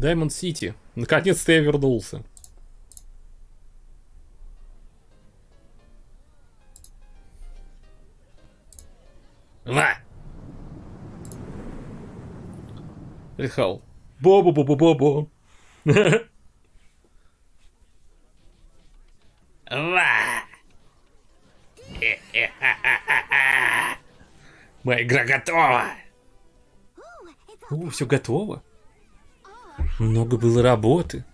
Даймонд Сити. Наконец-то я вернулся. Ва! Рихал. Бо-бо-бо-бо-бо-бо. Ва! Моя игра готова! О, все готово. Много было работы.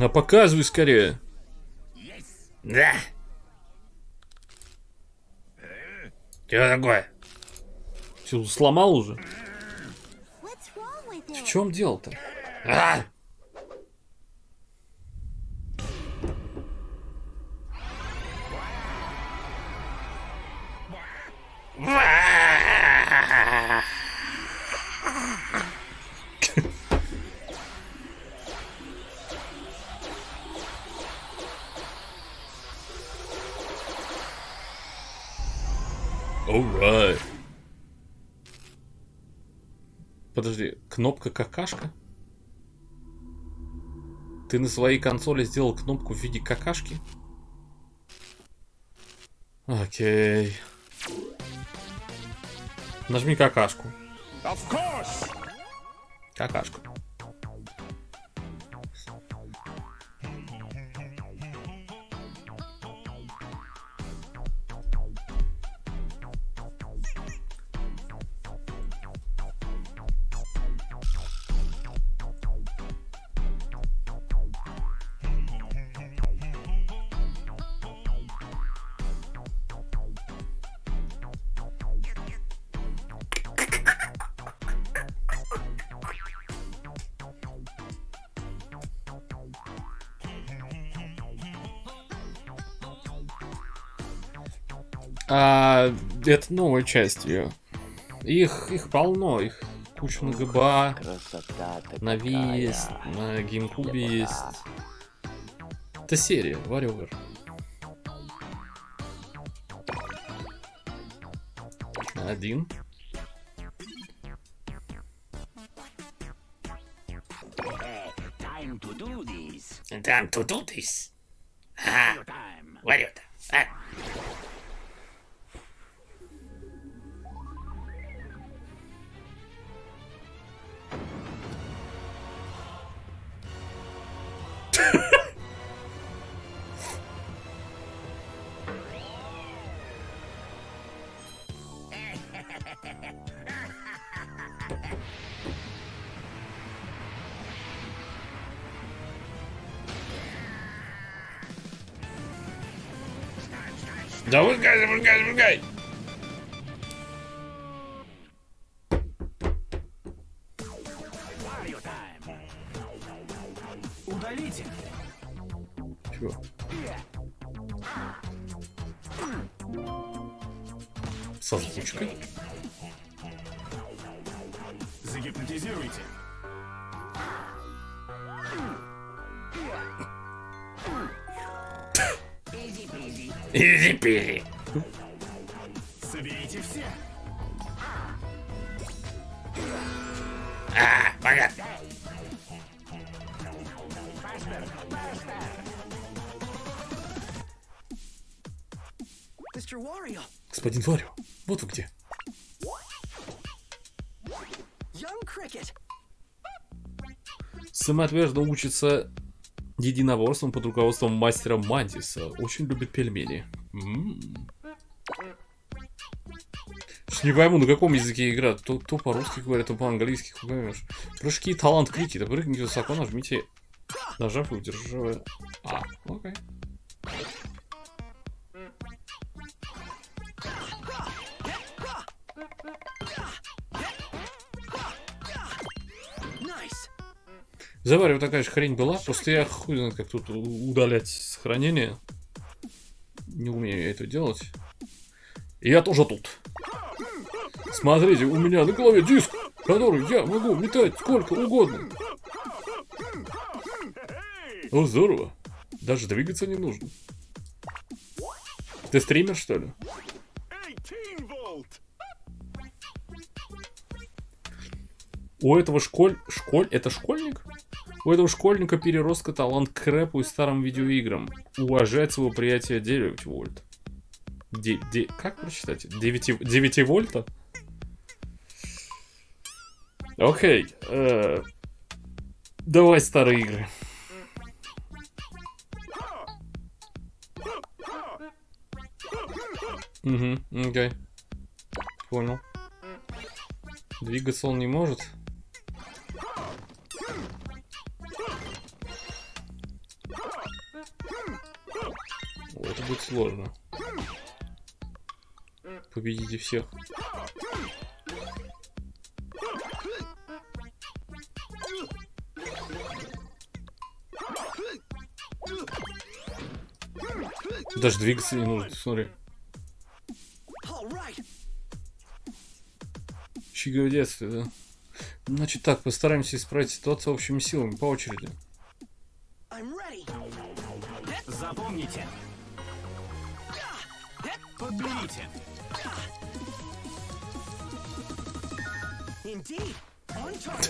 А показывай скорее. Да. Что такое? Все, сломал уже? В чем дело-то? А! Ва! Alright. Подожди, кнопка какашка? Ты на своей консоли сделал кнопку в виде какашки? Окей. Нажми какашку. Of course! Какашку. А, это новая часть ее. Их, их полно, их куча на ГБА, Красота на Wii есть, на Лепота. есть. Это серия, WarioWare. Один. Time to do this. Там тут тут is. Выгай. Mario time. Удалите! Чего? Со озвучкой? Загипнотизируйте. Изи-пизи. Господин Варио, вот вы где. young cricket. Самоотверженно учится единоборством под руководством мастера Мантиса. Очень любит пельмени. М. Не пойму, на каком языке игра. То, то по-русски говорят, то по-английски. Хуй поймешь. Прыжки талант крики. Да прыгните высоко, нажмите нажав и удерживая. А, окей. Nice. Завариваю такая же хрень была, просто я хуй знает, как тут удалять сохранение. Не умею я это делать. И я тоже тут. Смотрите, у меня на голове диск, который я могу метать сколько угодно. О, здорово. Даже двигаться не нужно. Ты стример, что ли? 18 вольт! У этого школь... Школь... Это школьник? У этого школьника переростка талант к рэпу и старым видеоиграм. Уважать своего приятия 9 вольт. Де... де- Как прочитать? 9, 9 вольта? Окей. э, Давай старые игры. Угу, окей. Понял. Двигаться он не может. Будет сложно. Победите всех. Даже двигаться не нужно, смотри. Чига в да? Значит так, постараемся исправить ситуацию общими силами, по очереди. Запомните. Target.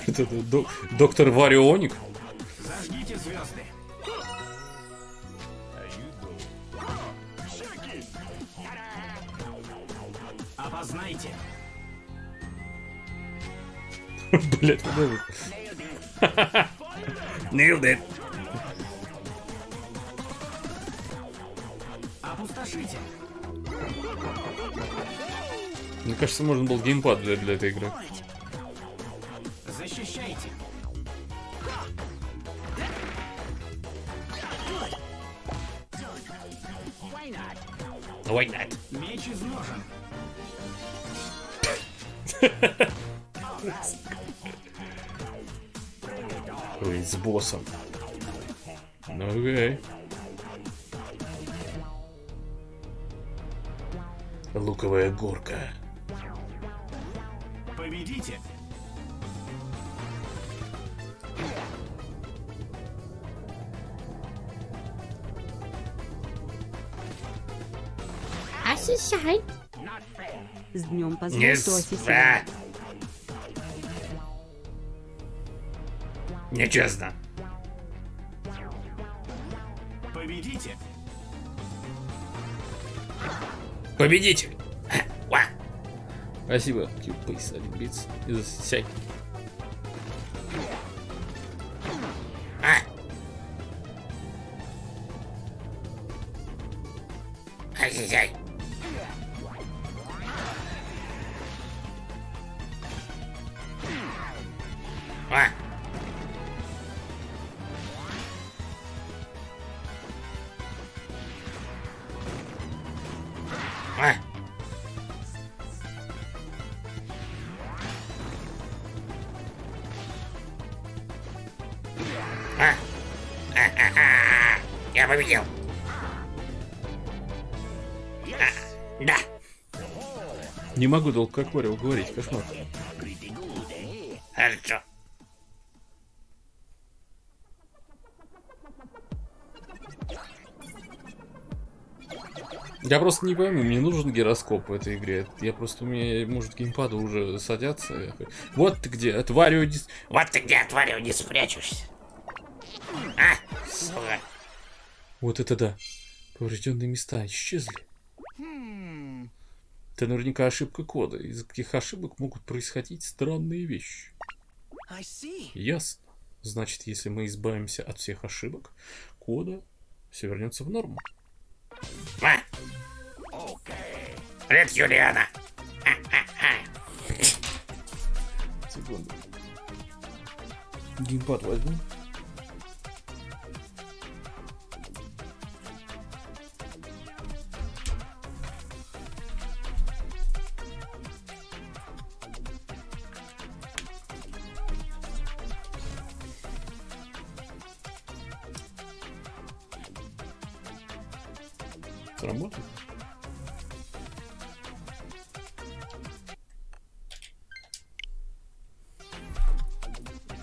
Это, док- доктор Варионик. Зажгите звезды. Опознайте. Блять, вот. Nailed it. Опустошите. Мне кажется, можно был геймпад взять для этой игры. Защищайте. Why not? Меч из ножен. Ой, с боссом. Ну окей. Луковая горка. Победите. Ощущай. С днем Не позвольте а. Нечестно. Победите. Победитель. А, Ва. Спасибо, Кьюпейс, один битс. И засяй. А. Ай-яй-яй. А. А. Я победил. А, Да. Не могу долго как Варя уговорить, кошмар. Хорошо. Я просто не пойму, мне нужен гироскоп в этой игре. Я просто у меня, может, геймпады уже садятся. Вот ты где, от Варио дис... Вот ты где, тварь, не спрячешься. А, сука. Вот это да. Поврежденные места исчезли. Это наверняка ошибка кода. Из-за каких ошибок могут происходить странные вещи. Ясно. Значит, если мы избавимся от всех ошибок кода, все вернется в норму. А. Привет, Юлиана. Секунду. Геймпад возьму.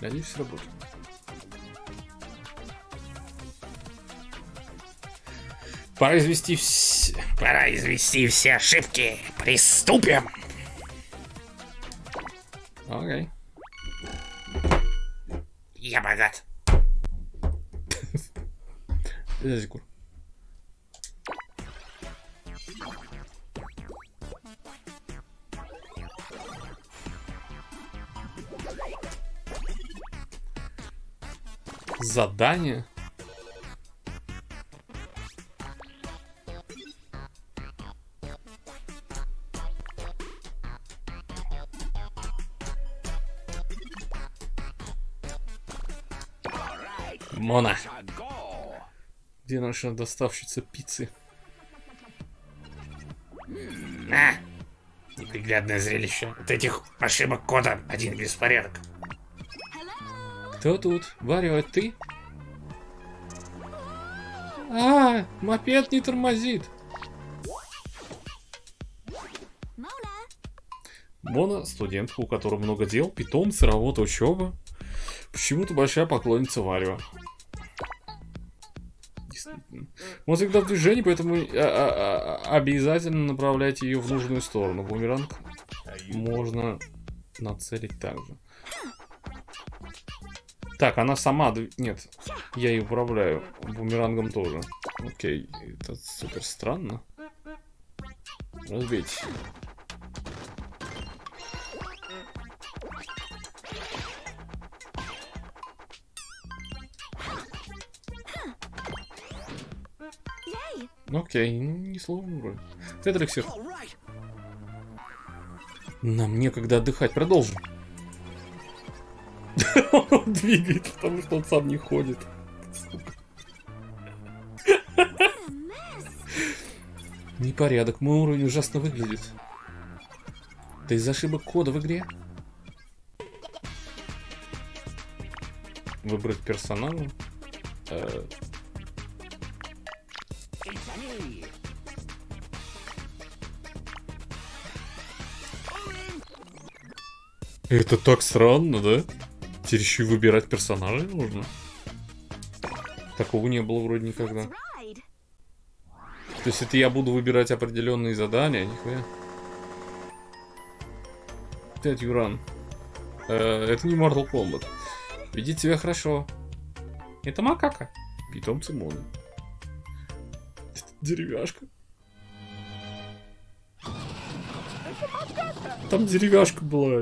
Надеюсь, сработает. Пора извести все... Пора извести все ошибки. Приступим. Окей. Я богат. Зазикур. Задание? Мона. Где наша доставщица пиццы? На! Неприглядное зрелище. От этих ошибок кода один беспорядок. Кто тут? Варио, это ты? А, мопед не тормозит. Мона, студентка, у которой много дел, питомцы, работа, учеба. Почему-то большая поклонница Варио. Он всегда в движении, поэтому а, а, а, обязательно направляйте ее в нужную сторону. Бумеранг можно нацелить также. Так, она сама... Нет, я ее управляю. Бумерангом тоже. Окей, это супер странно. Yay! Окей, ну, не сложно вроде. Тетриксер. Нам некогда отдыхать, продолжим. Он двигает, потому что он сам не ходит. Непорядок, мой уровень ужасно выглядит. Да из ошибок кода в игре. Выбрать персонажа. Э. Это так странно, да? Теперь еще и выбирать персонажей нужно. Такого не было вроде никогда. То есть это я буду выбирать определенные задания, нихуя. Опять Юран. Э, это не Mortal Kombat. Ведите себя хорошо. Это макака. Питомцы Моны. Деревяшка. Там деревяшка была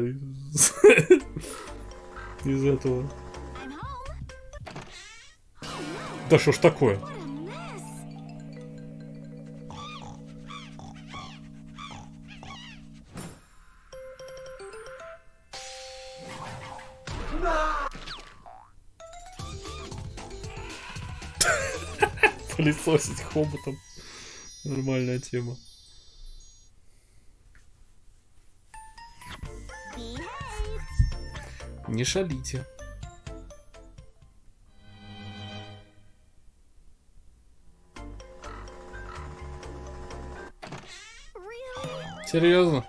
из, этого. Да что ж такое? Пылесосить хоботом. Нормальная тема. Не шалите. Серьезно?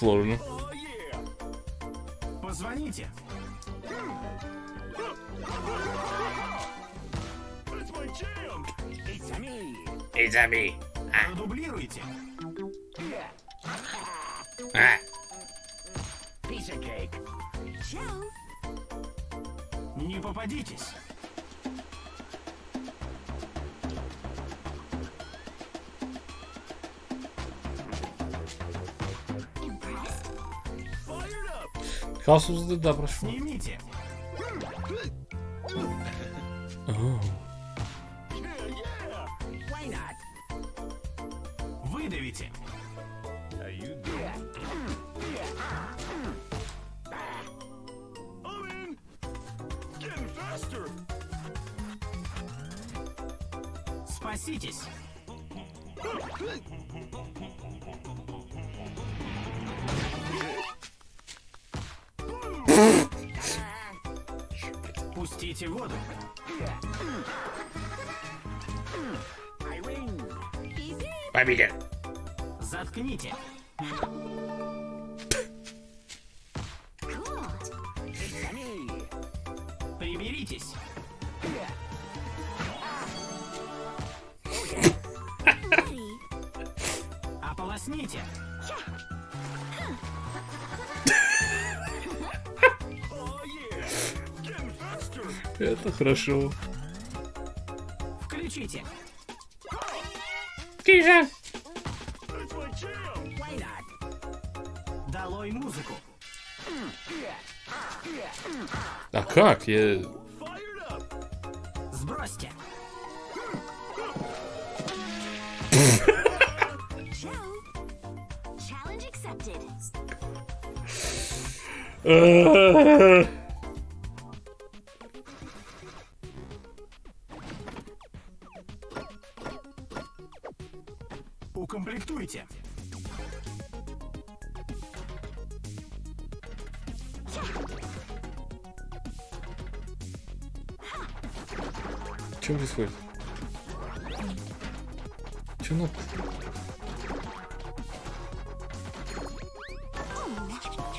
Сложно. Позвоните. It's me. Изаби. Продублируйте. А, Хаос узды, да, прошу. Снимите. Not? Выдавите. Спаситесь. Пустите воду. Победен. Заткните. Хорошо. Включите. Тише. Долой музыку. А как? Я... Сбросьте.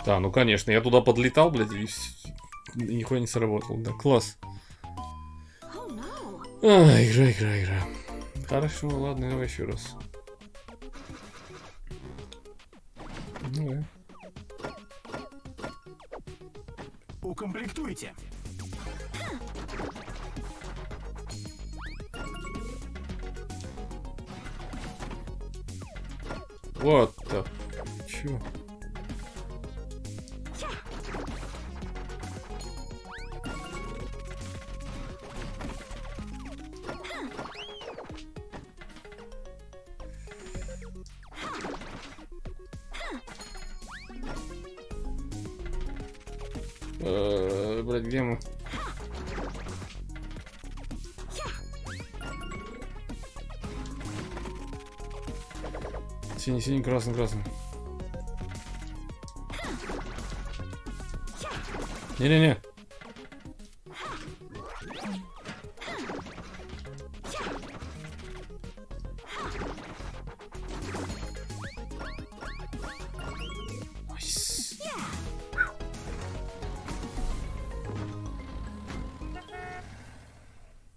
Да, ну конечно, я туда подлетал, блядь, и нихуя не сработал. Да, класс. А, игра, игра, игра. Хорошо, ладно, давай еще раз. Ну да. Укомплектуйте. Вот Синий, синий, красный, красный. Не-не-не.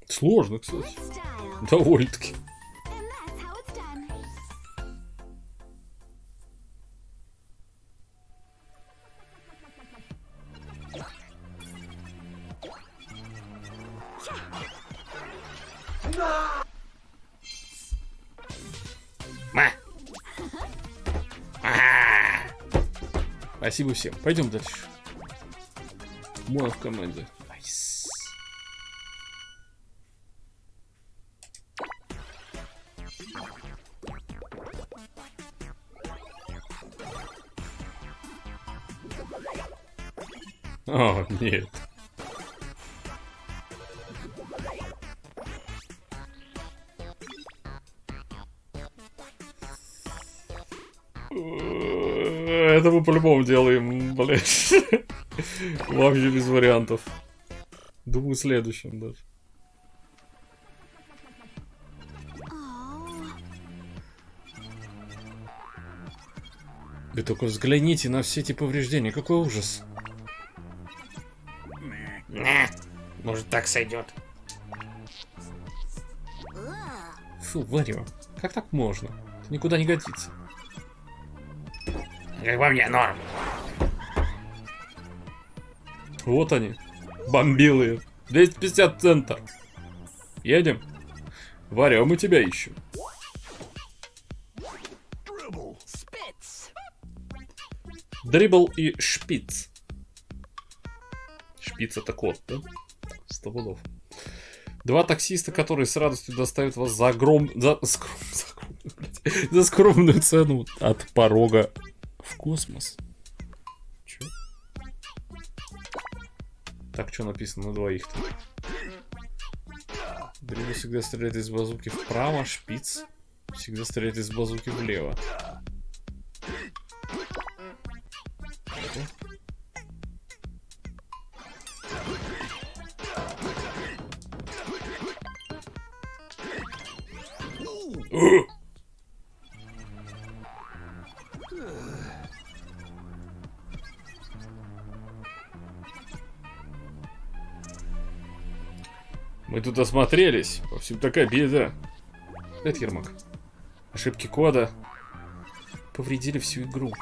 Сложно, кстати. Довольно-таки. Спасибо всем. Пойдем дальше. Мой в команде. Nice. О, нет. По-любому делаем, блядь. Вообще без вариантов. Думаю, следующим даже. Вы только взгляните на все эти повреждения. Какой ужас. Может, так сойдет. Фу, Варио, как так можно? Это никуда не годится. Как по мне, норм. Вот они. Бомбилые. 250 центов. Едем. Варио, мы тебя ищем. Дрибл и шпиц. Шпиц это кот, да? Сто пудов. Два таксиста, которые с радостью доставят вас за огром... За, за, огромную, за скромную цену от порога в космос. Чё? Так, что написано на двоих-то? Дрюга всегда стреляет из базуки вправо, шпиц всегда стреляет из базуки влево. Ugh! Тут осмотрелись. Во всем такая беда. Это Ермак. Ошибки кода повредили всю игру.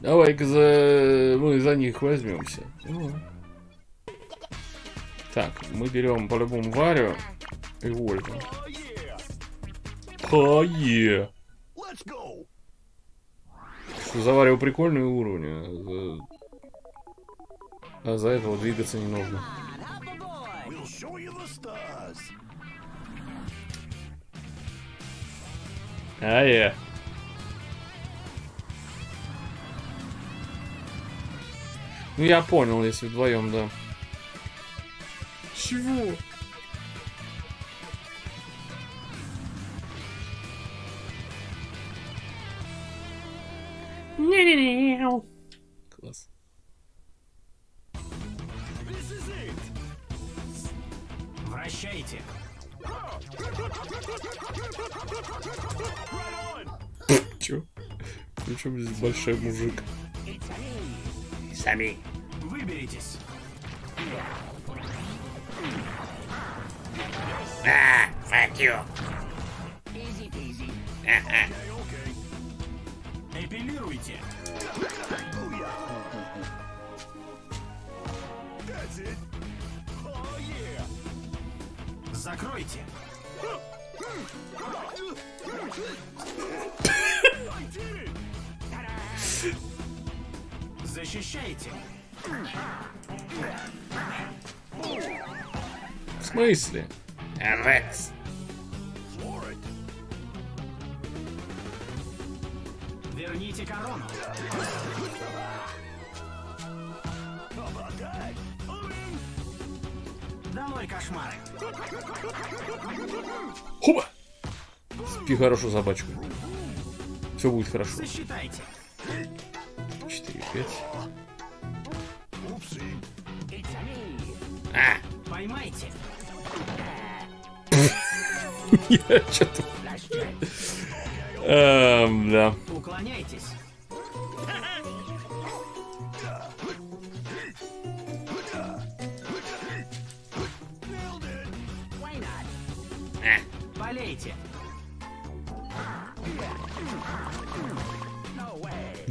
Давай-ка за... мы за них возьмемся. Ну. Так, мы берем по-любому Варю и Ольгу. Хае! Что за Варю прикольные уровни. а за- А за этого двигаться не нужно. А я. Ну я понял, если вдвоем, да. Чего? Класс. Вращайте. Чё? Причем здесь большой мужик? Сами. Выберитесь. А, fuck you. Ага. Эпилируйте. Закройте. Защищайте. В смысле? It. Верните корону. Долой кошмары. Хуба! Спи хорошо, собачку. Все будет хорошо. Засчитайте. 4, 5. Oopsie. А, Поймайте. Я что-то... Эм, да.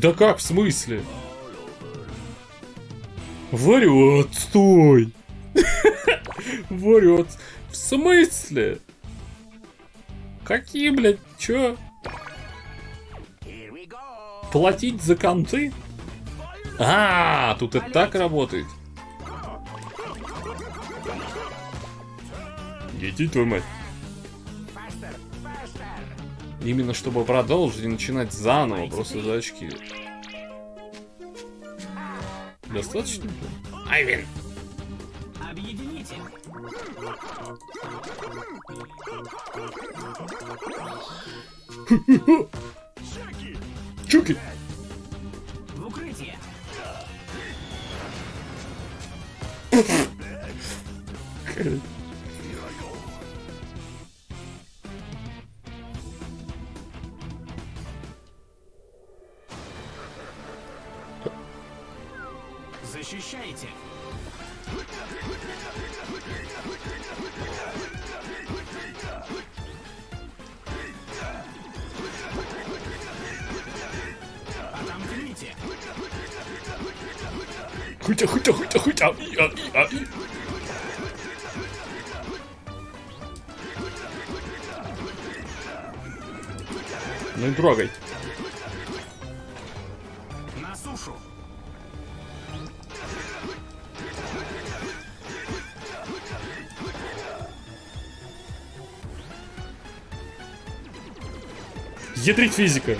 Да как, в смысле? Варю, отстой! Варю, от- в смысле? Какие, блядь, чё? Платить за конты? А, тут это так работает. Иди твою мать. Именно чтобы продолжить и начинать заново, просто за очки. Достаточно? Айвен. Объедините. Ядрить физика.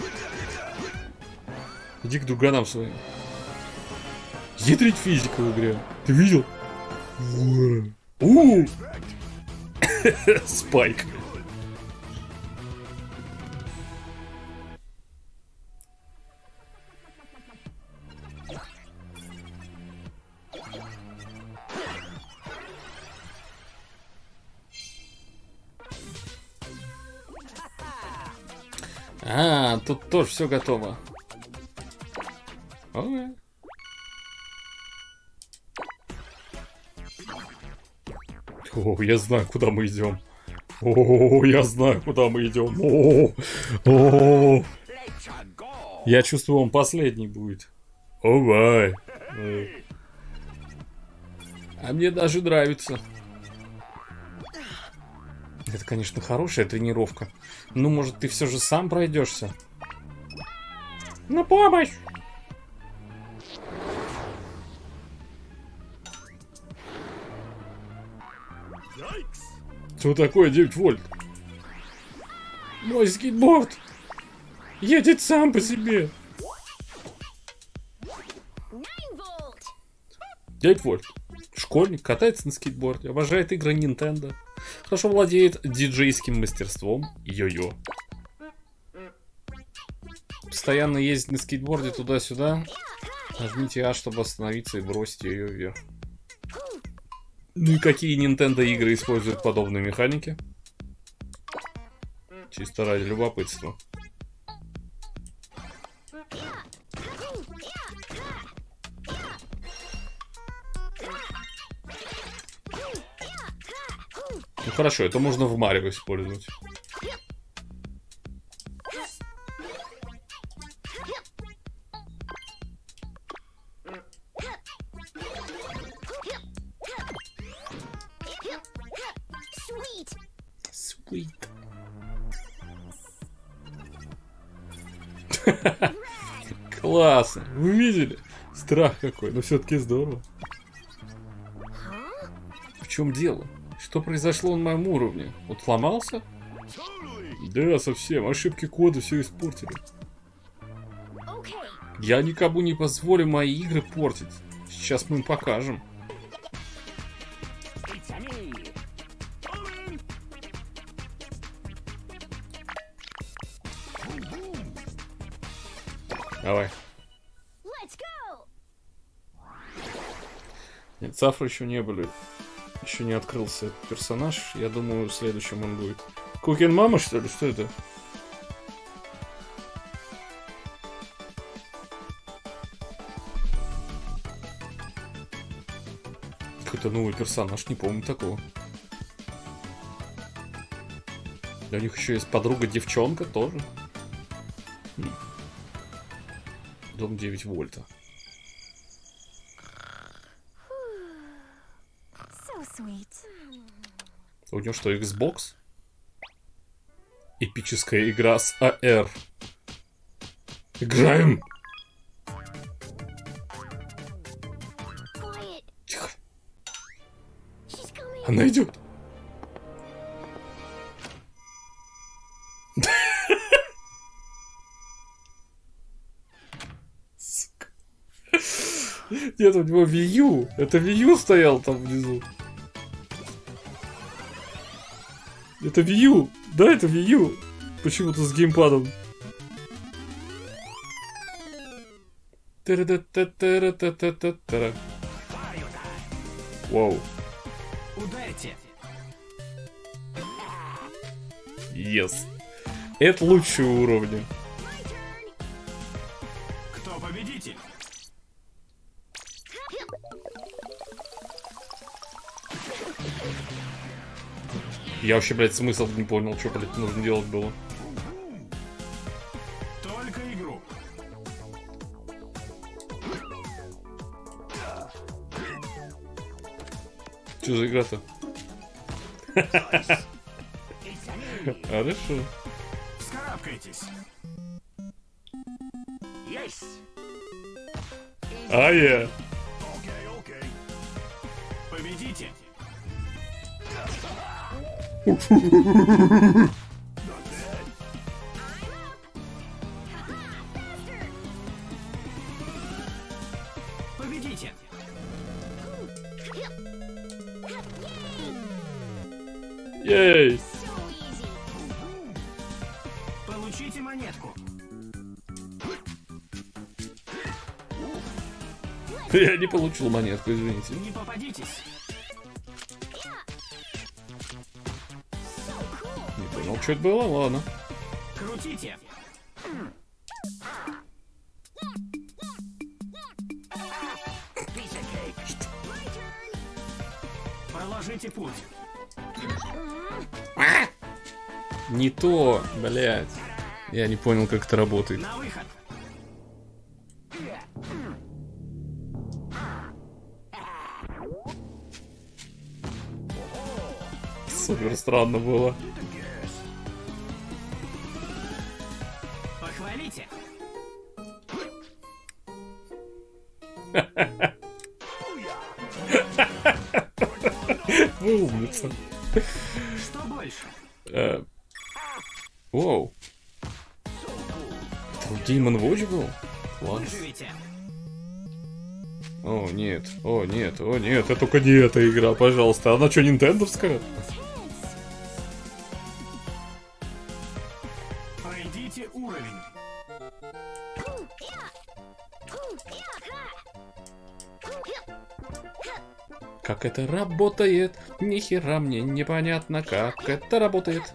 Иди к друганам своим. Ядрить физика в игре. Ты видел? У! Спайк. Все готово. Ой. О, я знаю, куда мы идем. О, я знаю, куда мы идем. О, о, я чувствую, он последний будет. Овай. А мне даже нравится. Это, конечно, хорошая тренировка. Ну, может, ты все же сам пройдешься? На помощь! Что такое 9 вольт? Мой скейтборд едет сам по себе. 9 volt. 9 вольт. Школьник катается на скейтборде, обожает игры Nintendo. Хорошо владеет диджейским мастерством. Йо-йо. Постоянно ездит на скейтборде туда-сюда. Нажмите А, чтобы остановиться и бросить ее вверх. Ну и какие Nintendo игры используют подобные механики? Чисто ради любопытства. Ну хорошо, это можно в Марио использовать. Страх какой, но все-таки здорово. В чем дело? Что произошло на моем уровне? Вот сломался? Да, совсем. Ошибки кода все испортили. Я никому не позволю мои игры портить. Сейчас мы им покажем. Цифры еще не были. Еще не открылся этот персонаж. Я думаю, в следующем он будет. Кукин мама, что ли? Что это? Какой-то новый персонаж, не помню такого. У них еще есть подруга девчонка тоже. Хм. Дом 9 вольта. Него что, Xbox? Эпическая игра с AR. Играем! Quiet. Тихо, она идет. Нет, у него Wii U. Это Wii U стоял там внизу. Это Wii U. Да, это Wii U. Почему-то с геймпадом. Вау. Ударьте. Yes. Это лучшие уровни. Я вообще, блядь, смысл не понял, что, блядь, нужно делать было. Только игру. Что за игра-то? Хорошо. Вскарабкайтесь. Yes. А я. Победите. Победите. Ей. Получите монетку. Я не получил монетку, извините. Не попадитесь. Не понял, что это было, ладно. Крутите. Проложите путь. Не то, блядь. Я не понял, как это работает. На выход. Супер странно было. О, нет, о, нет, о, нет, это только не эта игра, пожалуйста. Она что, нинтендовская? Пройдите уровень. Как это работает? Ни хера мне непонятно, как это работает.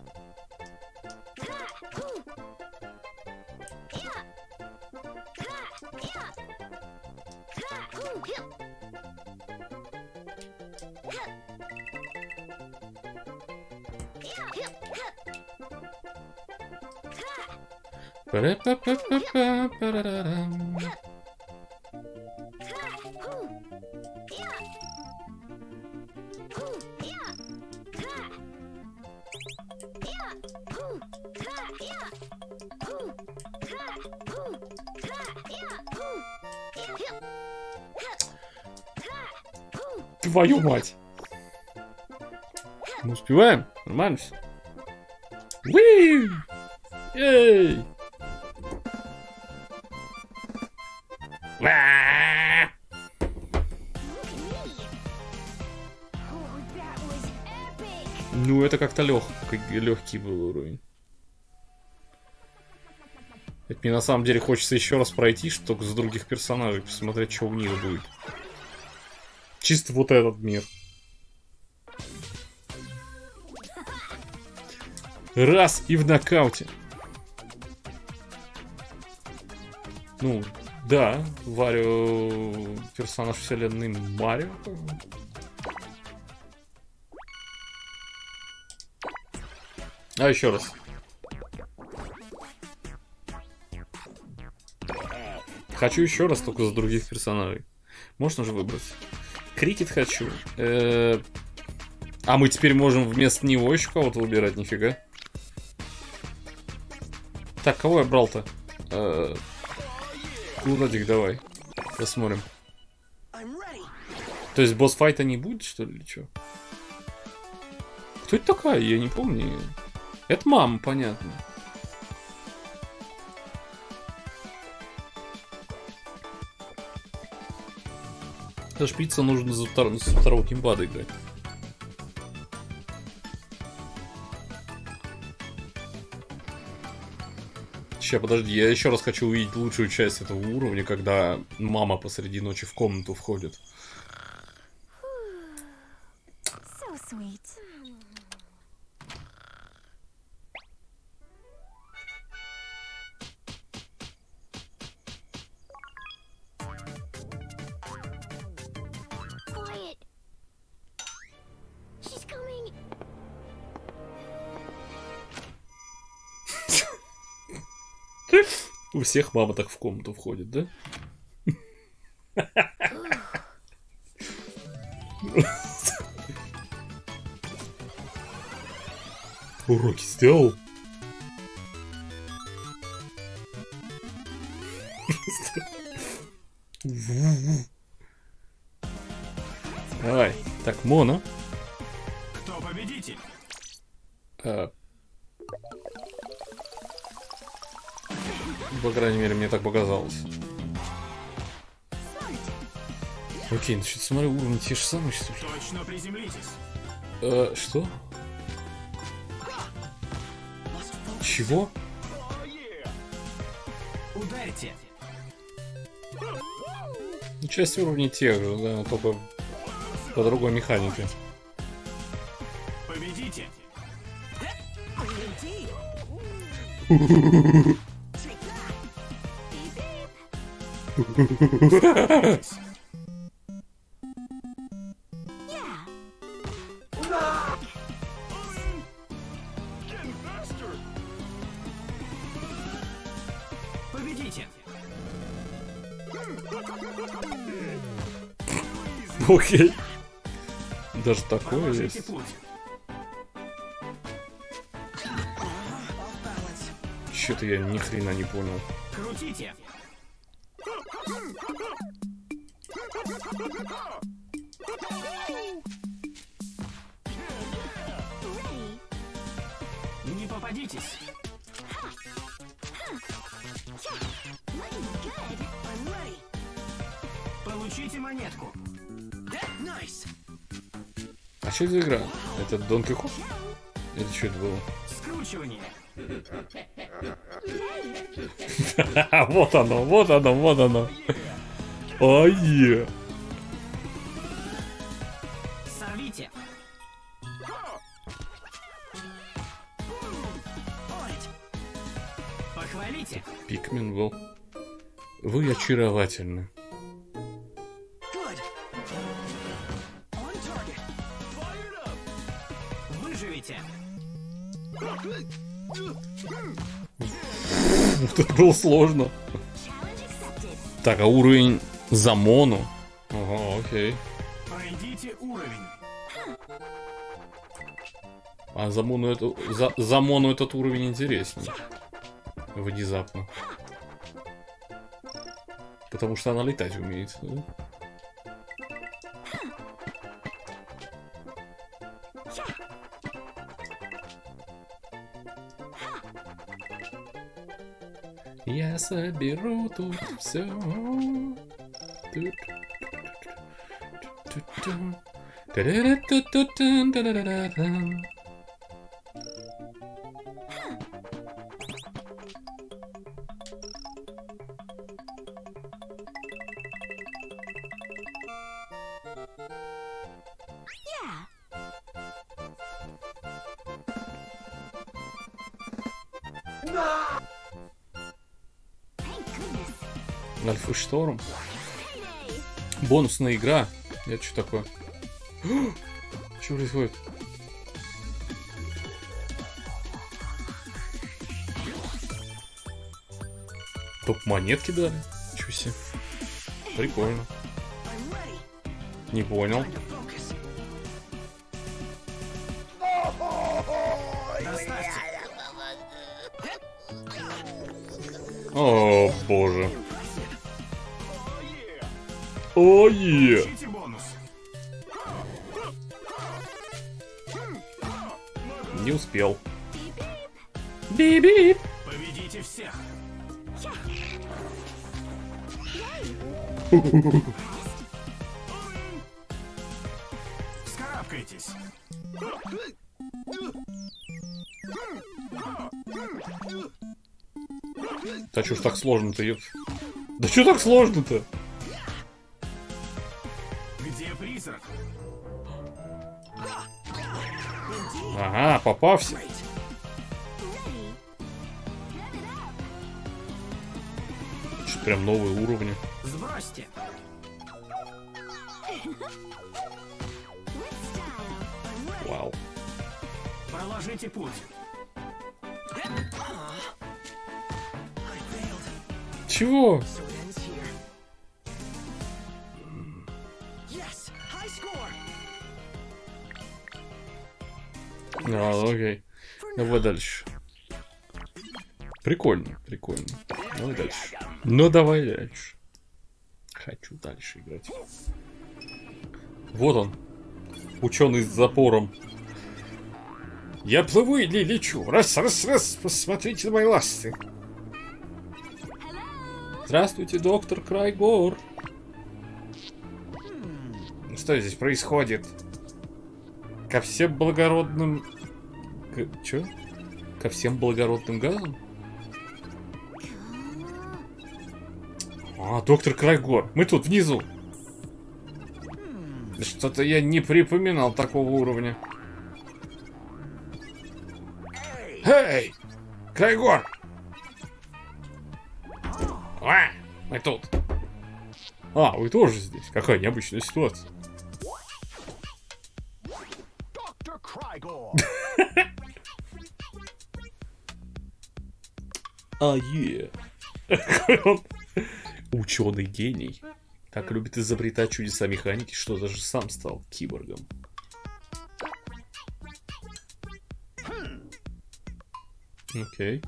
Твою мать! Мы успеваем? Нормально все. Уи! Эй! Ну, это как-то лег, легкий был уровень. Это мне на самом деле хочется еще раз пройти, что только с других персонажей, посмотреть, что у них будет. Чисто вот этот мир. Раз и в нокауте. Ну, да, Варио персонаж вселенной Марио. А еще раз. Хочу еще раз, только за других персонажей. Можно же выбрать. Крикет хочу. Э, А мы теперь можем вместо него еще кого-то выбирать, нифига. Так, кого я брал-то? Э, Курадик, давай. Посмотрим. То есть босс-файта не будет, что ли, или что? Кто это такая? Я не помню. Это мама, понятно. За шпица нужно за втор- со второго геймпада играть. Сейчас, подожди, я еще раз хочу увидеть лучшую часть этого уровня, когда мама посреди ночи в комнату входит. Всех мама так в комнату входит, да? Уроки сделал? Давай. Так, Моно. Так показалось. Окей, значит, смотрю, уровни те же самые, что ли? Точно приземлитесь. Э, что? Чего? Ударьте. Ну, часть уровней тех же, да, только по другой механике. Победите. Победите! Окей. Даже такое есть. Путь. Че-то я ни хрена не понял. Крутите! Не попадитесь. Получите монетку. А что за игра? Это Дон Кихот? Это что это было? Скручивание. вот оно, вот оно, вот оно. Ой. Сорвите. Был. Вы очаровательны. Выживите. Вот это было сложно. Так, а уровень за Мону? Ага, окей. Пройдите уровень. А за Мону, это, за, за Мону этот уровень интереснее. Внезапно. Потому что она летать умеет. да? Я соберу тут все. Yeah. Альфа Шторм. Бонусная игра. Это что такое? Что происходит? Топ монетки дали? Чё себе. Прикольно. Не понял. О, боже. О, е. Получите бонус. Не успел. Бип-бип. Победите всех. Вскарабкайтесь. Да чё ж так сложно-то. Да чё так сложно-то? Попався. Что прям новые уровни. Сбросьте. Вау. Проложите путь. Чего? А, окей. Давай дальше. Прикольно, прикольно. Давай дальше. Ну давай дальше. Хочу дальше играть. Вот он. Ученый с запором. Я плыву или лечу. Раз, раз, раз. Посмотрите на мои ласты. Здравствуйте, доктор Крайгор. Что здесь происходит? Ко всем благородным... К... Чё? Ко всем благородным газам? А, доктор Крайгор, мы тут внизу. Что-то я не припоминал такого уровня. Эй! Крайгор! А, мы тут. А, вы тоже здесь. Какая необычная ситуация. Dr. Crygor. А, е. Ученый гений. Так любит изобретать чудеса механики, что даже сам стал киборгом. Окей.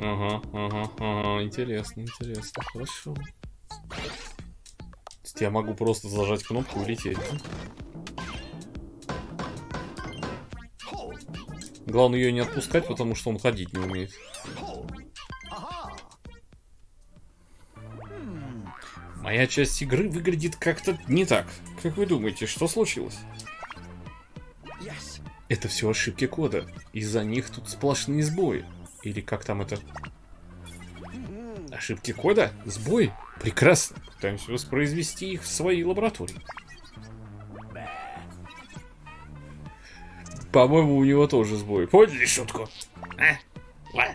Ага, ага, ага, интересно, интересно, хорошо. Я могу просто зажать кнопку и улететь, да? Главное ее не отпускать, потому что он ходить не умеет. Моя часть игры выглядит как-то не так. Как вы думаете, что случилось? Это все ошибки кода. Из-за них тут сплошные сбои. Или как там это? Ошибки кода? Сбой? Прекрасно. Пытаемся воспроизвести их в своей лаборатории. По-моему, у него тоже сбой. Поняли шутку? А? Ла.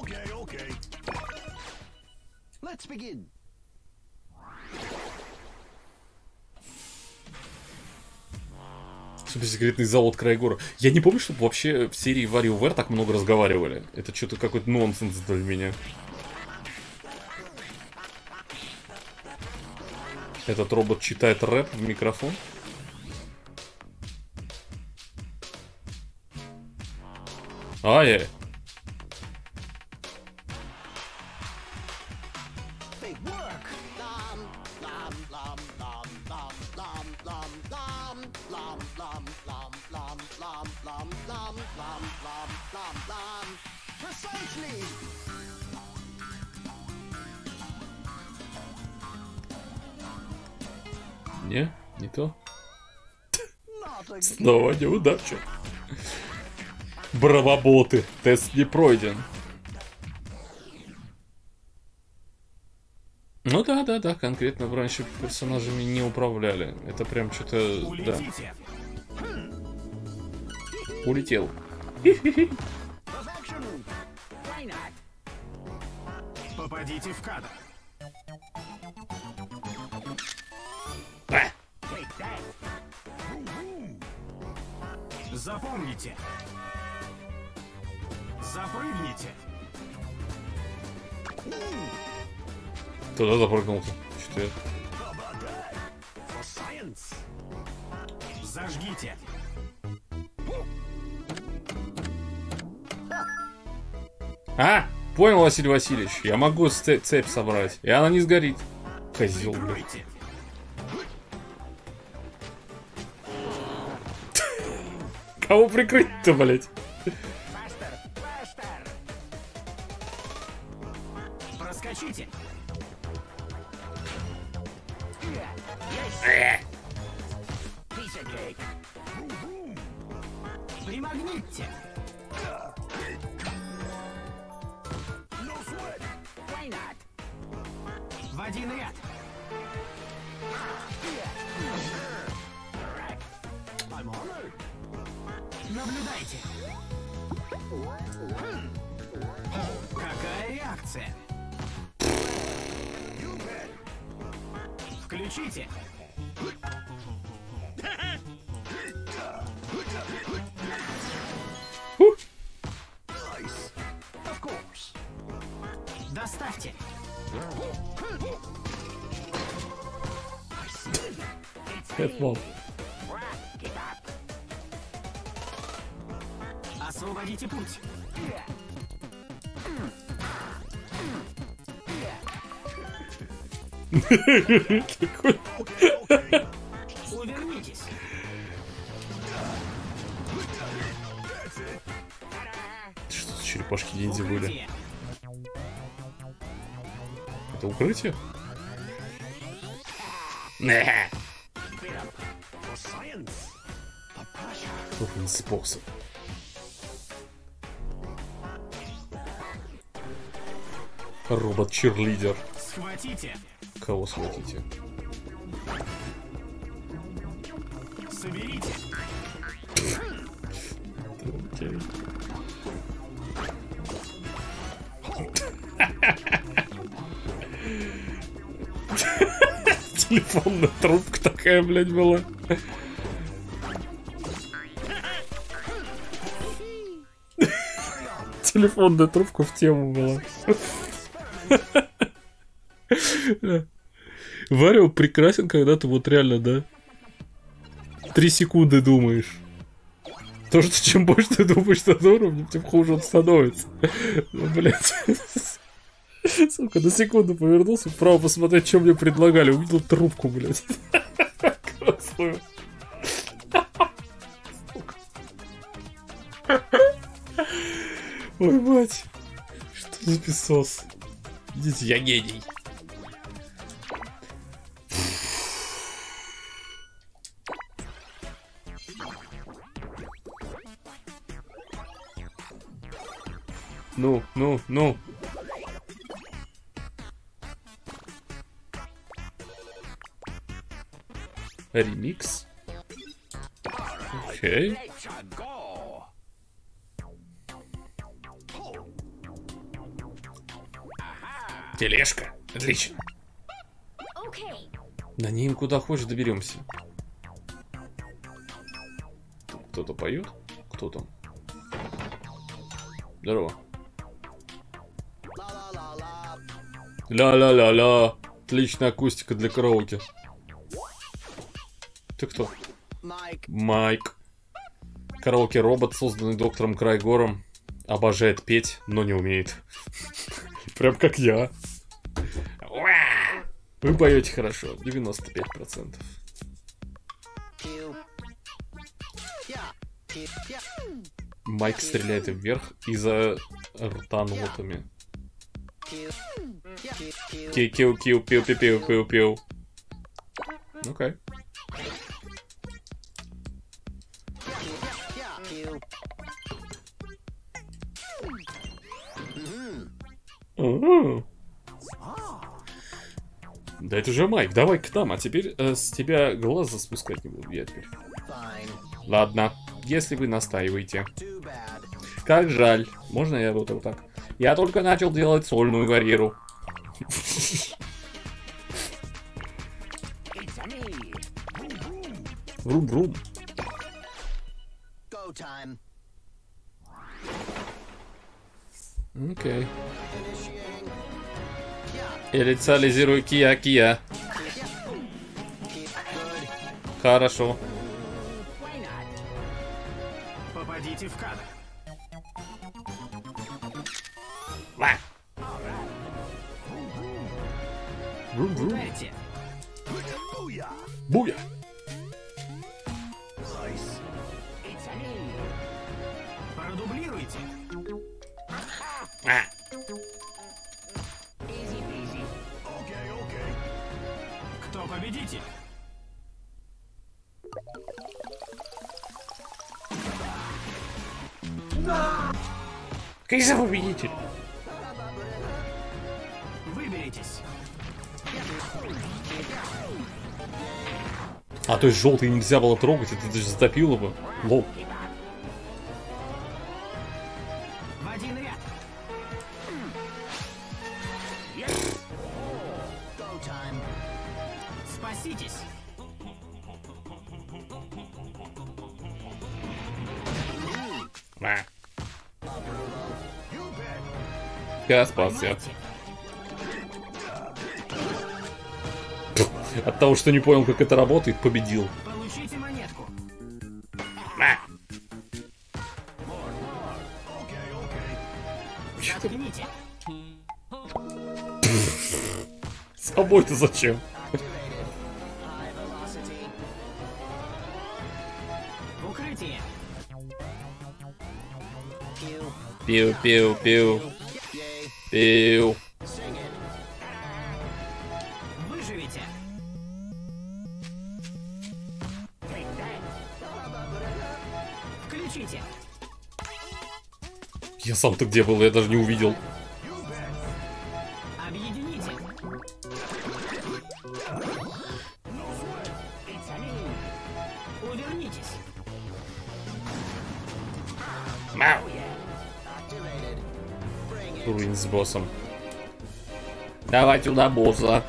Okay, okay. Let's begin. Секретный завод Крайгора. Я не помню, чтобы вообще в серии WarioWare так много разговаривали. Это что-то какой-то нонсенс для меня. Этот робот читает рэп в микрофон. А, Не, не то. Снова неудача. Бравоботы. Тест не пройден. Ну да, да, да, конкретно раньше персонажами не управляли. Это прям что-то, да, улетел. Попадите в кадр. Запомните. Запрыгните. Туда запрыгнул-то. Что я? Зажгите. А, понял, Василий Васильевич. Я могу цепь собрать, и она не сгорит. Козел, блядь. Кого прикрыть-то, блядь? Какая реакция? Включите! Доставьте! Хэтбол. Что за черепашки ниндзя были? Это укрытие? Какой способ. Робот-черлидер. Схватите. Кого схватите? Телефонная трубка такая, блядь, была. телефонная трубка в тему была. Варио прекрасен, когда ты вот реально, да, три секунды думаешь. То, что чем больше ты думаешь над уровнем, тем хуже он становится. Ну, блядь. Сука, на секунду повернулся, вправо посмотреть, что мне предлагали. Увидел трубку, блядь. Красную. Ой, мать. Что за песос? Идите, я гений. Ну, ну, ну. Ремикс. Окей. Тележка. Отлично. На ним куда хочешь доберемся. Кто-то поет? Кто там? Здорово. Ля-ля-ля-ля. Отличная акустика для караоке. Ты кто? Майк. Майк. Караоке-робот, созданный доктором Крайгором. Обожает петь, но не умеет. Прям как я. Вы поете хорошо, 95%. Q. Yeah. Q. Yeah. Майк стреляет вверх из-за рта нотами. Кил, пил, пил, пил, пил, пил. Окей. Yeah. Q. Ага. Да это же Майк, давай к нам, а теперь э, с тебя глаза спускать не буду я теперь. Ладно, если вы настаиваете. Как жаль. Можно я вот так? Я только начал делать сольную карьеру. Врум-врум. Окей. Yeah. Инициализируй Кия Кия. Хорошо. Попадите в кадр. Ударите. Буя. Продублируйте. А. Кто победитель? Как за победитель? А то есть желтый нельзя было трогать, это даже затопило бы. Лол. Ва. Я спасся. От того, что не понял, как это работает, победил. Получите монетку. Заткните. С собой-то зачем? Пиу-пиу-пиу. Пиу. Я сам-то где был, я даже не увидел. Уровень с боссом. Давай сюда босса.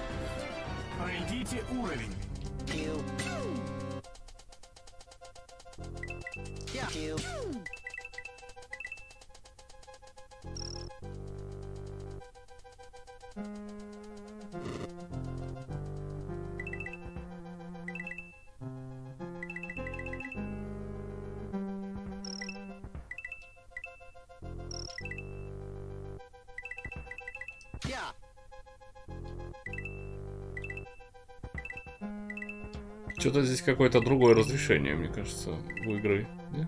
Что-то здесь какое-то другое разрешение, мне кажется, у игры. Не?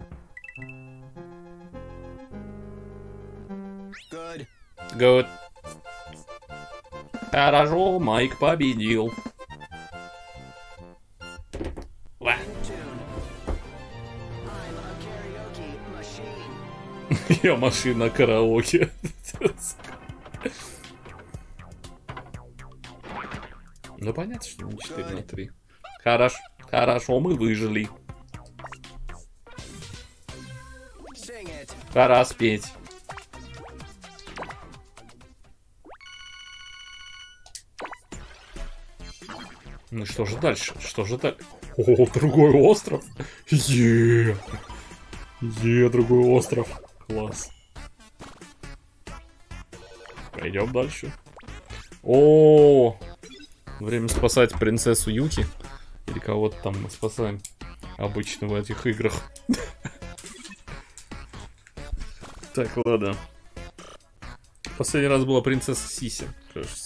Good. Good. Хорошо, Майк победил. Я машина караоке. Ну понятно, что не 4 на 3. Хорошо, хорошо, мы выжили. Пора спеть. Ну что же дальше? Что же дальше? О, другой остров. Е. Е, другой остров. Класс. Пойдем дальше. О, время спасать принцессу Юки. Или кого-то там мы спасаем обычно в этих играх. Так, ладно. Последний раз была принцесса Сиси, кажется.